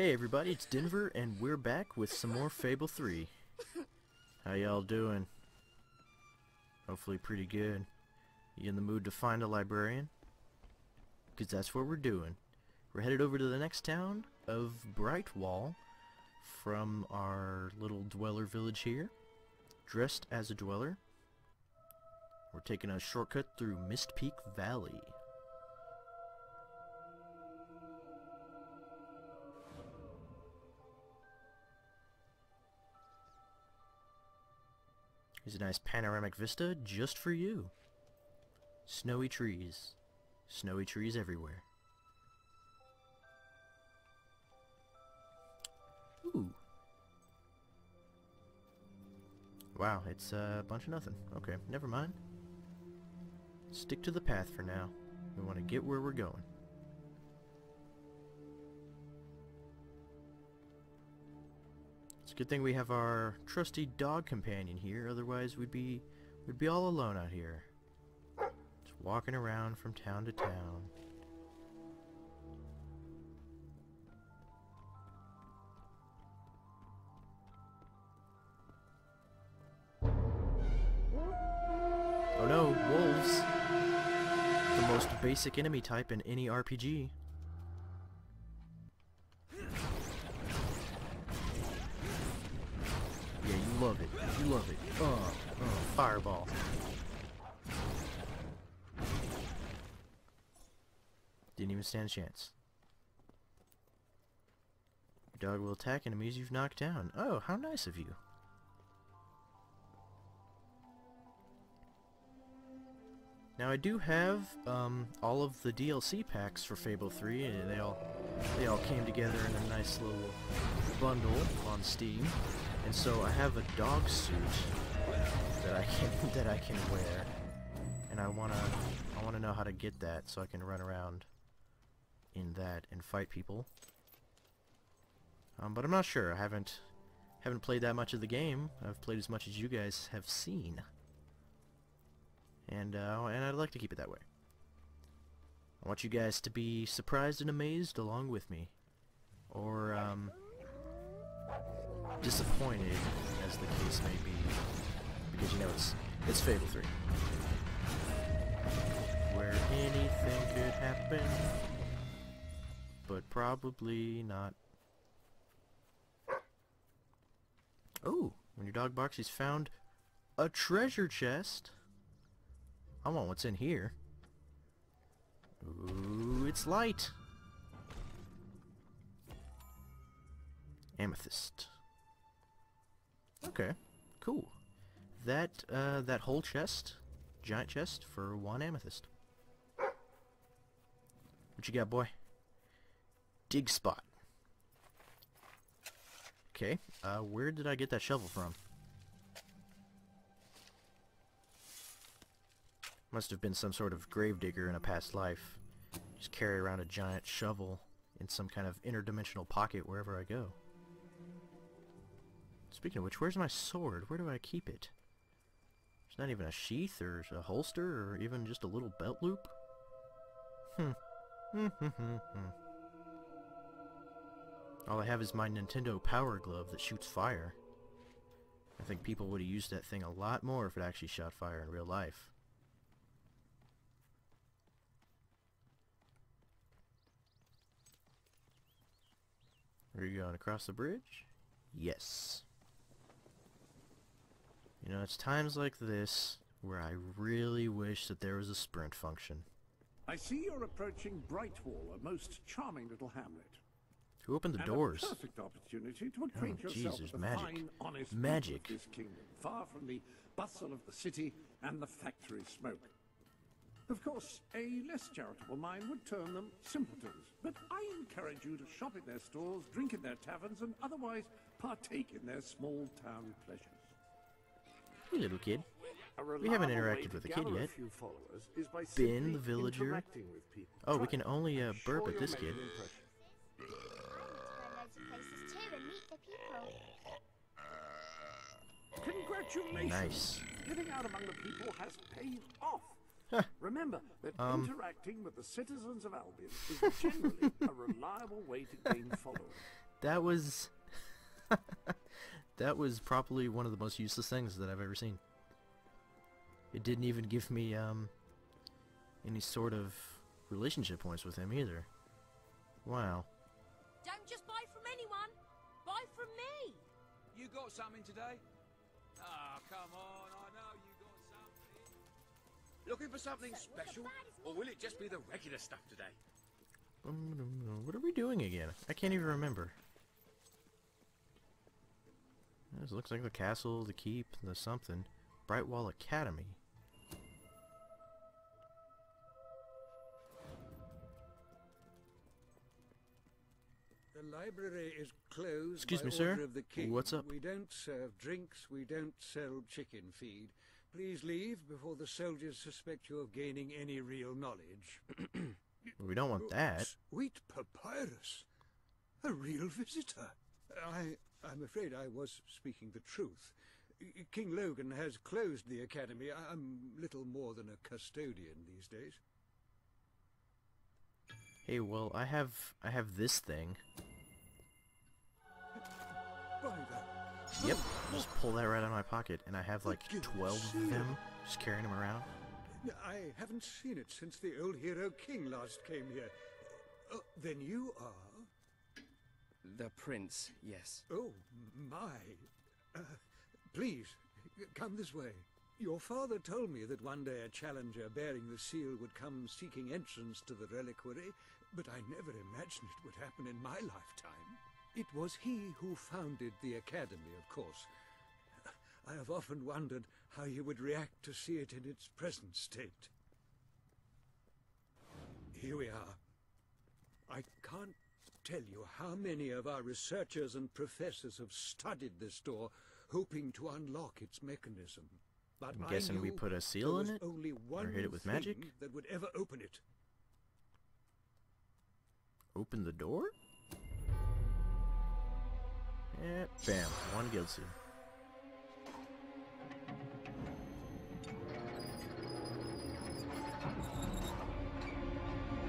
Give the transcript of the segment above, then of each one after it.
Hey everybody, it's Denver, and we're back with some more Fable 3. How y'all doing? Hopefully pretty good. You in the mood to find a librarian? Because that's what we're doing. We're headed over to the next town of Brightwall from our little dweller village here. Dressed as a dweller. We're taking a shortcut through Mist Peak Valley. Here's a nice panoramic vista just for you. Snowy trees. Snowy trees everywhere. Ooh. Wow, it's uh, a bunch of nothing. Okay, never mind. Stick to the path for now. We want to get where we're going. Good thing we have our trusty dog companion here, otherwise we'd be we'd be all alone out here. Just walking around from town to town. Oh no, wolves! The most basic enemy type in any RPG. Love it. You love it. Oh, uh, fireball. Didn't even stand a chance. Your dog will attack enemies you've knocked down. Oh, how nice of you. Now I do have um, all of the DLC packs for Fable 3, and they all they all came together in a nice little bundle on Steam. And so I have a dog suit that I can that I can wear, and I wanna I wanna know how to get that so I can run around in that and fight people. Um, but I'm not sure. I haven't haven't played that much of the game. I've played as much as you guys have seen, and uh, and I'd like to keep it that way. I want you guys to be surprised and amazed along with me, or um, disappointed, as the case may be, because you know it's it's Fable 3, where anything could happen, but probably not. Oh, when your dog barks, he's found a treasure chest. I want what's in here. Ooh, it's light. Amethyst. Okay, cool. That uh, that whole chest, giant chest for one amethyst. What you got, boy? Dig spot. Okay, uh, where did I get that shovel from? Must have been some sort of gravedigger in a past life. Just carry around a giant shovel in some kind of interdimensional pocket wherever I go. Speaking of which, where's my sword? Where do I keep it? There's not even a sheath or a holster or even just a little belt loop? Hmm. All I have is my Nintendo Power Glove that shoots fire. I think people would have used that thing a lot more if it actually shot fire in real life. Are you going across the bridge? Yes. You know, it's times like this where I really wish that there was a sprint function. I see you're approaching Brightwall, a most charming little hamlet. Who opened the and doors? A perfect opportunity to oh, acquaint Oh, yourself Jesus, with the magic. fine, honest Magic. this kingdom, far from the bustle of the city and the factory smoke. Of course, a less charitable mind would term them simpletons, but I encourage you to shop in their stores, drink in their taverns, and otherwise partake in their small town pleasures. Hey, little kid. We haven't interacted with the kid yet. few followers is by Ben, the villager. interacting with people. Oh, we can only uh, burp at this kid. an impression. loads of places too and meet the people. Congratulations! Nice. Getting out among the people has paid off. Huh. Remember that Um. interacting with the citizens of Albion is generally a reliable way to gain followers. that was that was probably one of the most useless things that I've ever seen. It didn't even give me um any sort of relationship points with him either. Wow. Don't just buy from anyone. Buy from me. You got something today? Ah, come on, Looking for something special? Or will it just be the regular stuff today? Um, What are we doing again? I can't even remember. This looks like the castle, the keep, the something. Brightwall Academy. The library is closed Excuse by me, sir. order of the king. What's up? We don't serve drinks. We don't sell chicken feed. Please leave before the soldiers suspect you of gaining any real knowledge. We don't want that. Sweet papyrus. A real visitor. I, I'm afraid I was speaking the truth. King Logan has closed the academy. I'm little more than a custodian these days. Hey, well, I have I have this thing. By the Yep. Just pull that right out of my pocket, and I have like 12 of them, just carrying them around. I haven't seen it since the old hero king last came here. Oh, then you are? The prince, yes. Oh, my. Uh, please, come this way. Your father told me that one day a challenger bearing the seal would come seeking entrance to the reliquary, but I never imagined it would happen in my lifetime. It was he who founded the academy, of course. I have often wondered how he would react to see it in its present state. Here we are. I can't tell you how many of our researchers and professors have studied this door, hoping to unlock its mechanism. But I'm guessing we put a seal in it? Only one hit it with magic? that would ever open it. Open the door? Yeah, bam, one seal.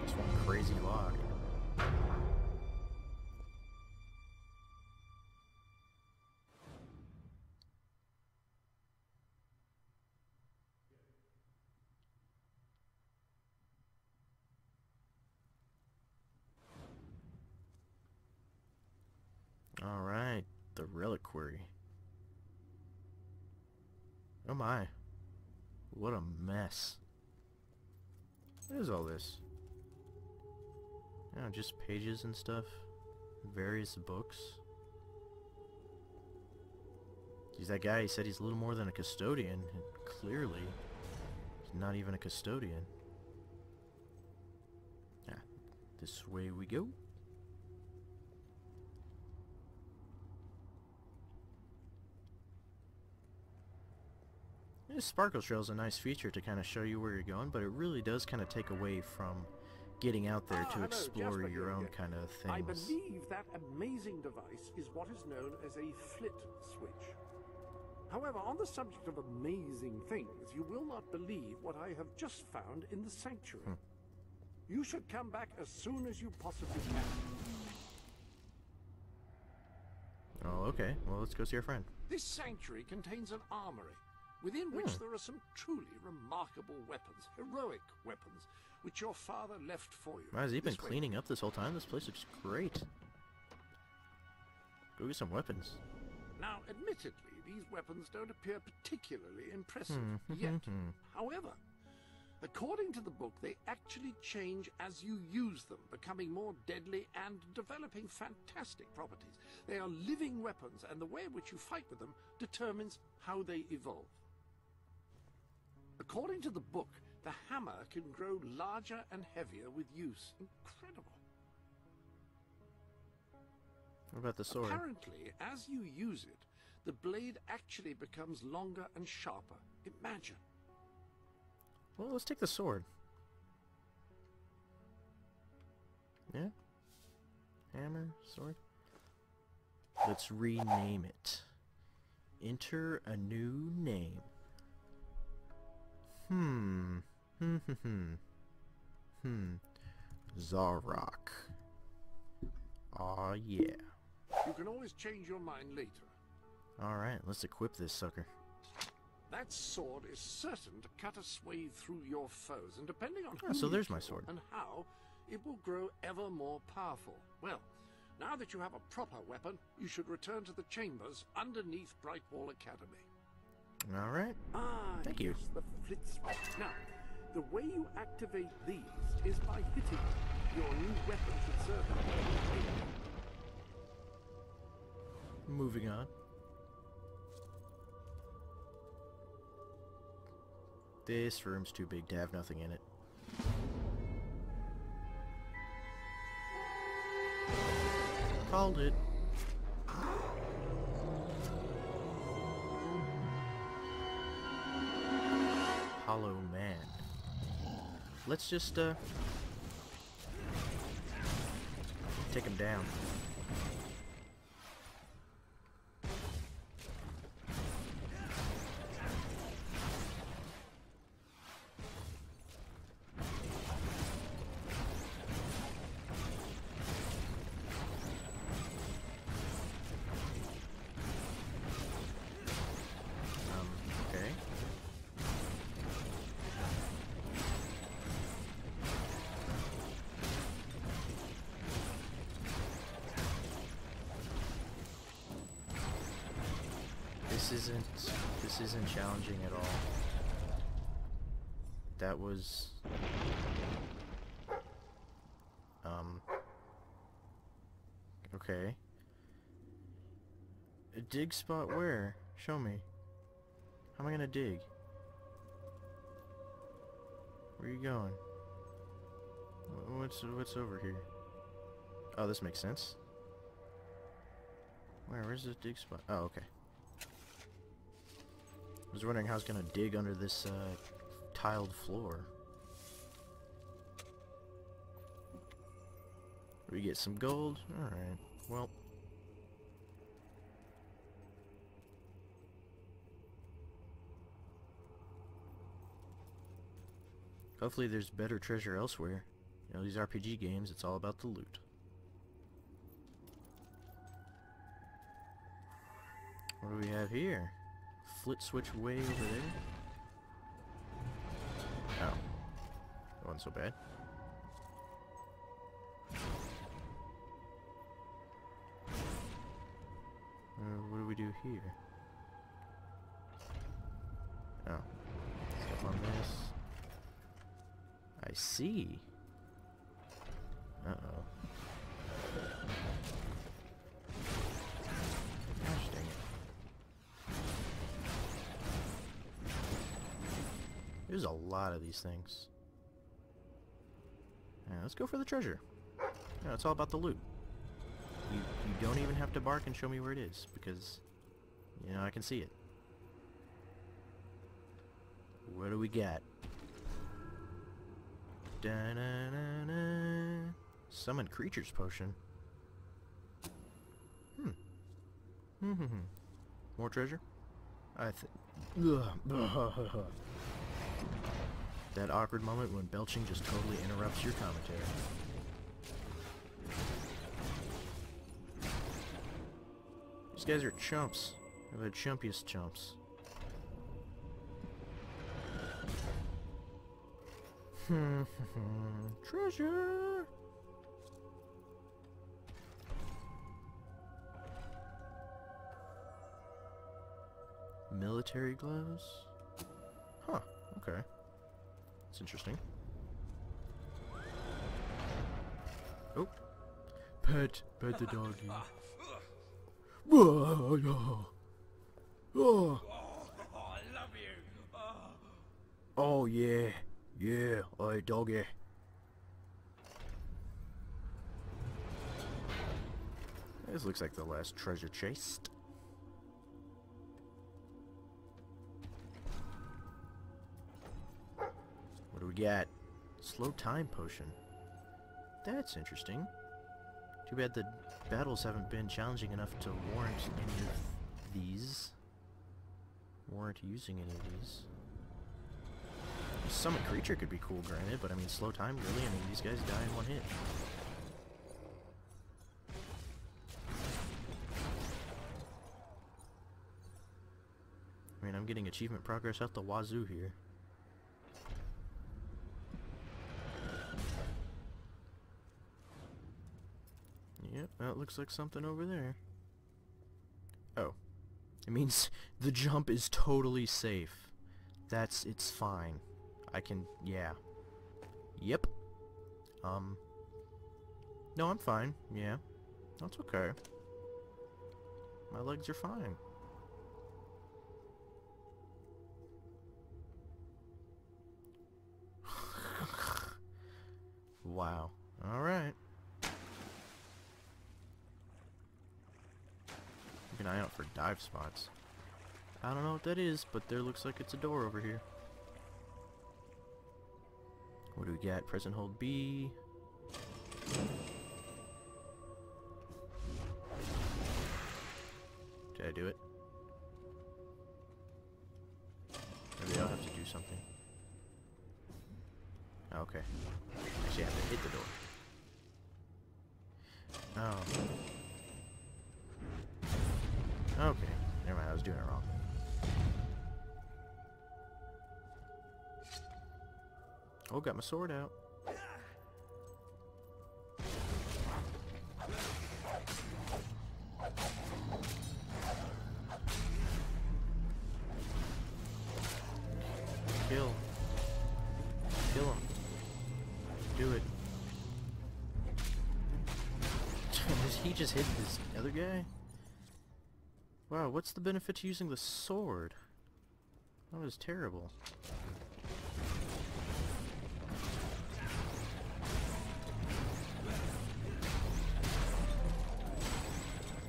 Just one crazy lock. Reliquary. Oh my. What a mess. What is all this? Oh, just pages and stuff. Various books. He's that guy, he said he's a little more than a custodian, and clearly, he's not even a custodian. Ah, this way we go. This sparkle trail is a nice feature to kind of show you where you're going, but it really does kind of take away from getting out there Ah, to hello, explore Jasper your own kind of things. I believe that amazing device is what is known as a flit switch. However, on the subject of amazing things, you will not believe what I have just found in the sanctuary. Hmm. You should come back as soon as you possibly can. Oh, okay. Well, let's go see our friend. This sanctuary contains an armory, within which Hmm. there are some truly remarkable weapons, heroic weapons, which your father left for you. Wow, has he been This way. cleaning up this whole time? This place looks great. Go get some weapons. Now, admittedly, these weapons don't appear particularly impressive Hmm, yet. hmm. However, according to the book, they actually change as you use them, becoming more deadly and developing fantastic properties. They are living weapons, and the way in which you fight with them determines how they evolve. According to the book, the hammer can grow larger and heavier with use. Incredible. What about the sword? Apparently, as you use it, the blade actually becomes longer and sharper. Imagine. Well, let's take the sword. Yeah? Hammer, sword. Let's rename it. Enter a new name. Hmm. Hmm hmm hmm. Hmm. Zarok. Aw yeah. you can always change your mind later. Alright, let's equip this sucker. That sword is certain to cut a swathe through your foes, and depending on Ah, who so there's my sword. and how, it will grow ever more powerful. Well, now that you have a proper weapon, you should return to the chambers underneath Brightwall Academy. Alright. Ah, Thank you. the flit switch. Now, the way you activate these is by hitting them. Your new weapon should serve. Moving on. This room's too big to have nothing in it. Called it. Hollow Man. Let's just, uh... Take him down. This isn't this isn't challenging at all. That was um okay. A dig spot where? Show me. How am I gonna dig? Where are you going? What's what's over here? Oh, this makes sense. Where? Where's the dig spot? Oh, okay. I was wondering how I was gonna dig under this uh, tiled floor. We get some gold. All right. Well. Hopefully there's better treasure elsewhere. You know, these RPG games, it's all about the loot. What do we have here? Flit switch way over there? Oh. That wasn't so bad. Uh, what do we do here? Oh. Step on this. I see. Uh-oh. There's a lot of these things. Let's go for the treasure. Yeah, it's all about the loot. You, you don't even have to bark and show me where it is, because, you know, I can see it. What do we got? Da-na-na-na. Summon creatures potion. Hmm. Hmm. hmm, hmm. More treasure? I think. that awkward moment when belching just totally interrupts your commentary. These guys are chumps. They're the chumpiest chumps. Treasure! Military gloves? Huh, okay. That's interesting. Oh. Pet, pet the doggy. Whoa, yeah. Oh. I love you. Oh. Oh yeah, yeah, oi doggy. This looks like the last treasure chest. we got? Slow time potion. That's interesting. Too bad the battles haven't been challenging enough to warrant any of these. Warrant using any of these. Summon creature could be cool, granted, but I mean, slow time, really? I mean, these guys die in one hit. I mean, I'm getting achievement progress out the wazoo here. Looks like something over there. Oh. It means the jump is totally safe. That's, it's fine. I can, yeah. Yep. Um. No, I'm fine. Yeah. That's okay. My legs are fine. wow. Alright. An eye out for dive spots. I don't know what that is, but there looks like it's a door over here. What do we got? Press and hold B. Did I do it? Maybe I'll have to do something. Okay. Actually, I have to hit the door. Oh. Okay. Never mind, I was doing it wrong. Oh, got my sword out. Wow, what's the benefit to using the sword? That was terrible.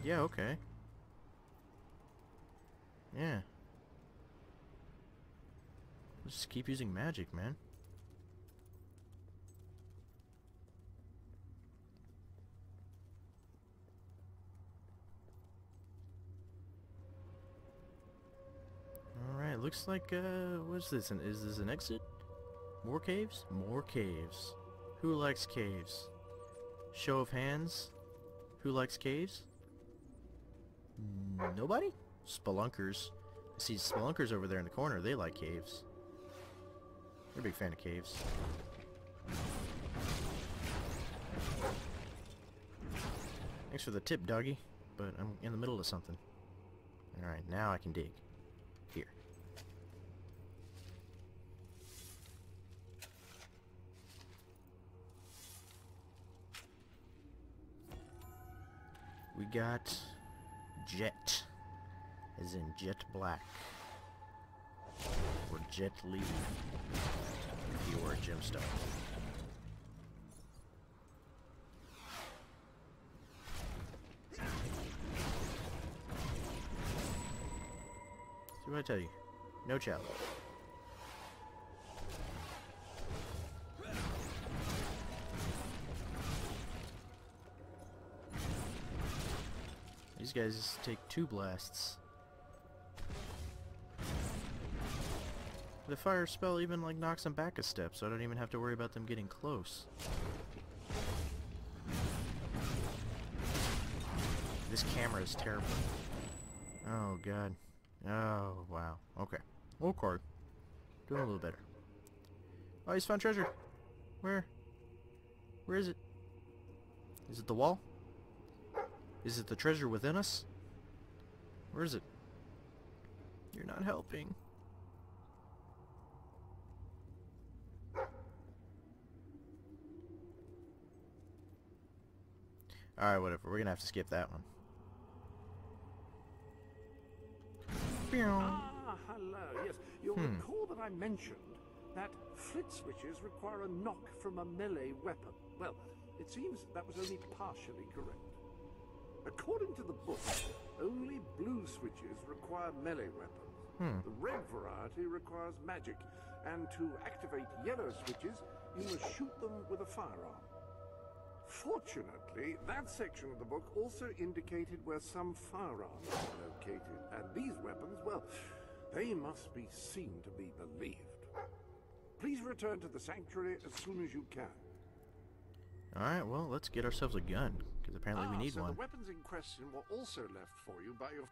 Yeah, okay. Yeah. Let's just keep using magic, man. Alright, looks like, uh, what's this? An, is this an exit? More caves? More caves. Who likes caves? Show of hands? Who likes caves? Nobody? Spelunkers. I see spelunkers over there in the corner. They like caves. They're a big fan of caves. Thanks for the tip, doggy. But I'm in the middle of something. Alright, now I can dig. Here. We got jet. As in jet black. Or jet Li. If you were a gemstone. See what I tell you. No challenge. These guys take two blasts. The fire spell even like knocks them back a step, so I don't even have to worry about them getting close. This camera is terrible. Oh god. Oh wow. Okay. Okay. Doing a little better. Oh, he's found treasure. Where? Where is it? Is it the wall? Is it the treasure within us? Where is it? You're not helping. Alright, whatever. We're gonna have to skip that one. Ah, hello. Yes, you'll Hmm. recall that I mentioned that flit switches require a knock from a melee weapon. Well, it seems that was only partially correct. According to the book, only blue switches require melee weapons. Hmm. The red variety requires magic, and to activate yellow switches, you must shoot them with a firearm. Fortunately, that section of the book also indicated where some firearms are located, and these weapons, well, they must be seen to be believed. Please return to the sanctuary as soon as you can. Alright, well, let's get ourselves a gun, because apparently we Ah, need so one. the weapons in question were also left for you by your...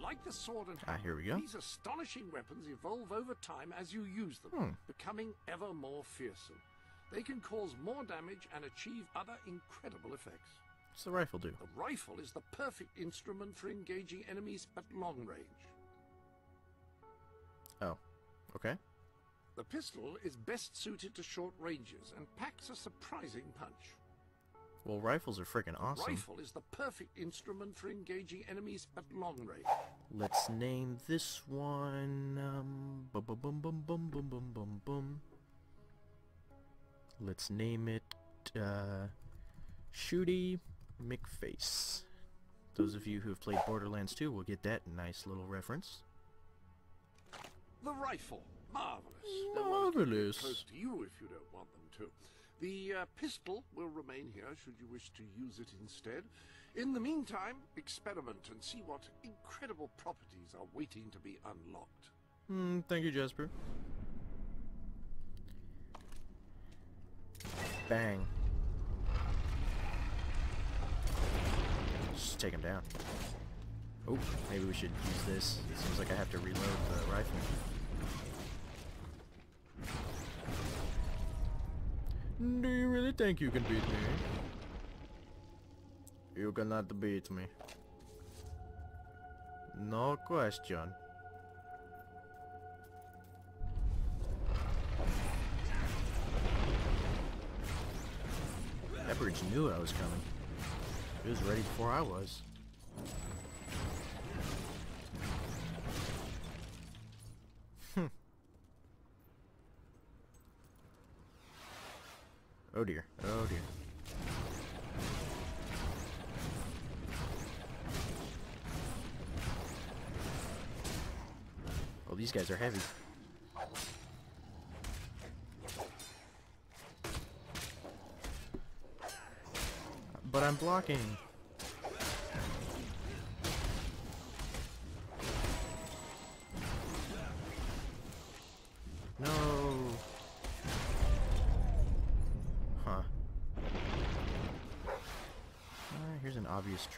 Like the sword and Ah, here we go. these astonishing weapons evolve over time as you use them, Hmm. becoming ever more fearsome. They can cause more damage and achieve other incredible effects. What's the rifle do? The rifle is the perfect instrument for engaging enemies at long range. Oh, okay. The pistol is best suited to short ranges and packs a surprising punch. Well, rifles are freaking awesome. Rifle is the perfect instrument for engaging enemies at long range. Let's name this one. Um, bum bum bum bum bum bum bum bum bum. Let's name it uh, Shooty McFace. Those of you who have played Borderlands 2 will get that nice little reference. The rifle, marvelous. No one can get Marvelous. Close to you if you don't want them to. The uh, pistol will remain here should you wish to use it instead. In the meantime, experiment and see what incredible properties are waiting to be unlocked. Hmm, thank you, Jasper. Bang. Just take him down. Oh, maybe we should use this. It seems like I have to reload the rifle. Do you really think you can beat me? You cannot beat me. No question. That bridge knew I was coming. He was ready before I was. Oh dear. Oh dear. Oh, these guys are heavy. But I'm blocking.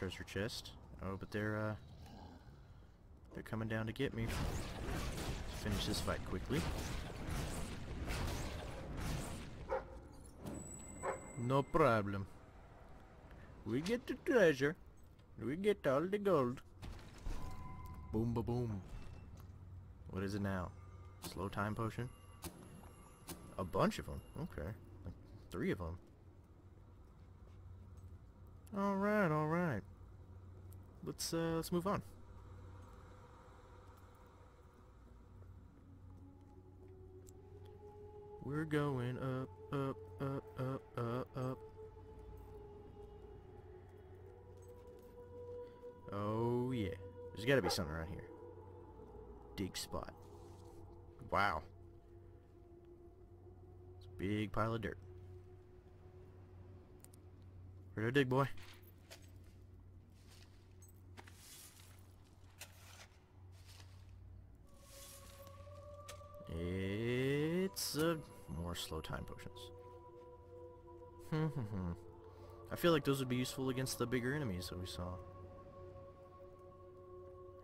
Treasure chest. Oh, but they're, uh... They're coming down to get me. Let's finish this fight quickly. No problem. We get the treasure. We get all the gold. Boom ba boom. What is it now? Slow time potion? A bunch of them. Okay. Like three of them. Alright, alright. Let's uh let's move on. We're going up, up, up, up, up, up. Oh yeah. There's gotta be something around here. Dig spot. Wow. It's a big pile of dirt. Where to dig, boy? Uh, more slow time potions. Hmm, hmm, hmm. I feel like those would be useful against the bigger enemies that we saw.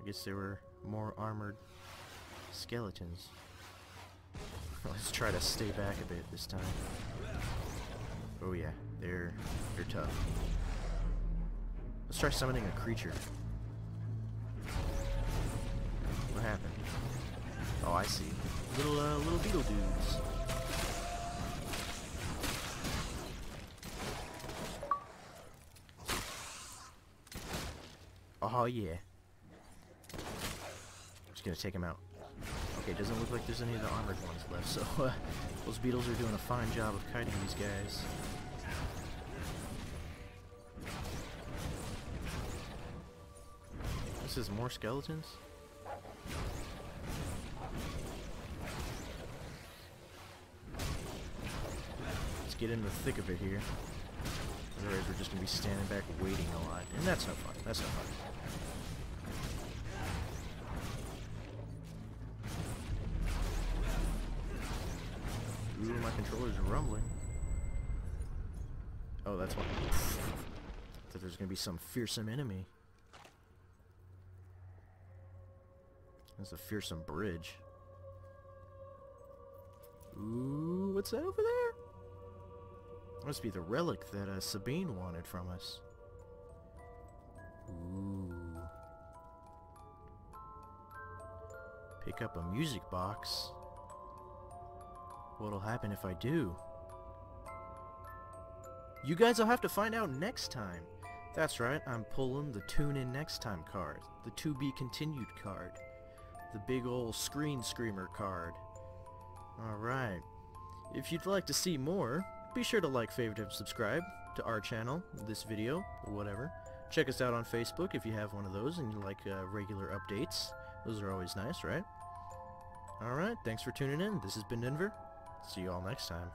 I guess they were more armored skeletons. Let's try to stay back a bit this time. Oh yeah, they're they're tough. Let's try summoning a creature. What happened? Oh, I see. Little uh, little beetle dudes. Oh yeah. I'm Just gonna take him out. Okay, it doesn't look like there's any of the armored ones left, so uh, those beetles are doing a fine job of kiting these guys. This is more skeletons? Get in the thick of it here. Otherwise we're just gonna be standing back waiting a lot. And that's no fun. That's no fun. Ooh, my controller's rumbling. Oh, that's why. That there's gonna be some fearsome enemy. There's a fearsome bridge. Ooh, what's that over there? Must be the relic that uh, Sabine wanted from us. Ooh. Pick up a music box. What'll happen if I do? You guys will have to find out next time. That's right, I'm pulling the Tune In Next Time card. The To Be Continued card. The big ol' Screen Screamer card. Alright. If you'd like to see more, be sure to like, favorite, and subscribe to our channel, this video, whatever. Check us out on Facebook if you have one of those and you like uh, regular updates. Those are always nice, right? Alright, thanks for tuning in. This has been Denver. See you all next time.